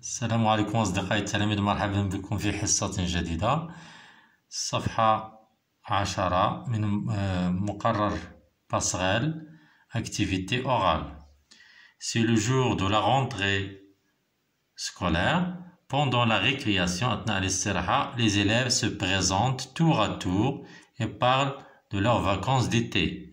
السلام عليكم أصدقائي التلاميذ مرحبا بكم في حصة جديدة صفحة عشرة من مقرر باسغال activité orale c'est le jour de la rentrée scolaire pendant la récréation أثناء الاستراحة les élèves se présentent tour à tour et parlent de leurs vacances d'été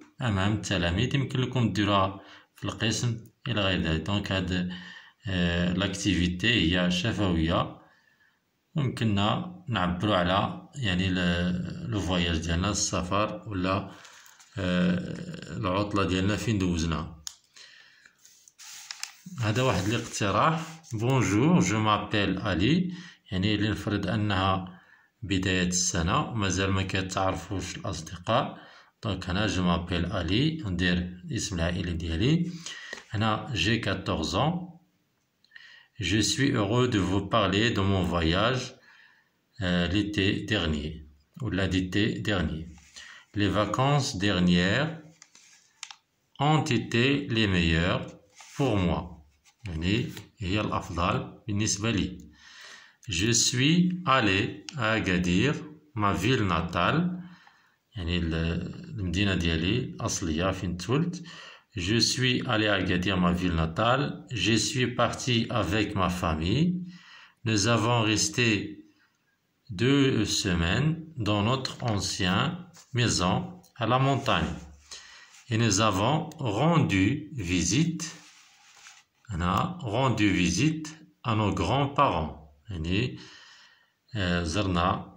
أمام التلاميذ. يمكن لكم ديروها في القسم إلى غير ذلك. دونك هاد لاكتيفيتي هي شفوية. ممكننا نعبروا على يعني لو فواياج ديالنا السفر ولا العطلة ديالنا فين دوزنا. هذا واحد الاقتراح. بونجور جو مابيل الي يعني لنفرض أنها بداية السنة. ومازال ما كتعرفوش الأصدقاء. Donc, là, je m'appelle Ali, on dit Ali. J'ai 14 ans. Je suis heureux de vous parler de mon voyage euh, l'été dernier, ou l'été dernier. Les vacances dernières ont été les meilleures pour moi. Je suis allé à Agadir, ma ville natale, يعني المدينة ديالي الأصلية فين تولد Je suis allé à Agadir, ma ville natale. Je suis parti avec ma famille. Nous avons resté deux semaines dans notre ancienne maison à la montagne. Et nous avons rendu visite, on a rendu visite à nos grands-parents. يعني زرنا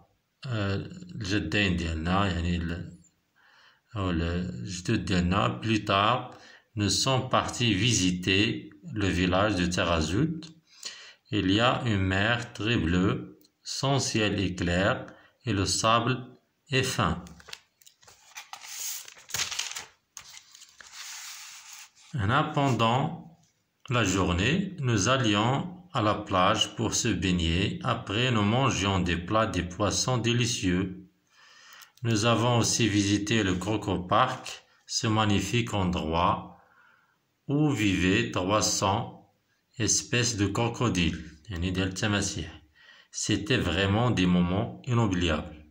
الجدين ديالنا يعني أو الجدود ديالنا plus tard nous sommes partis visiter le village de Terazout. Il y a une mer très bleue, son ciel est clair et le sable est fin. pendant la journée, nous allions à la plage pour se baigner. Après, nous mangions des plats de poissons délicieux. Nous avons aussi visité le Croco Park, ce magnifique endroit où vivaient 300 espèces de crocodiles. C'était vraiment des moments inoubliables.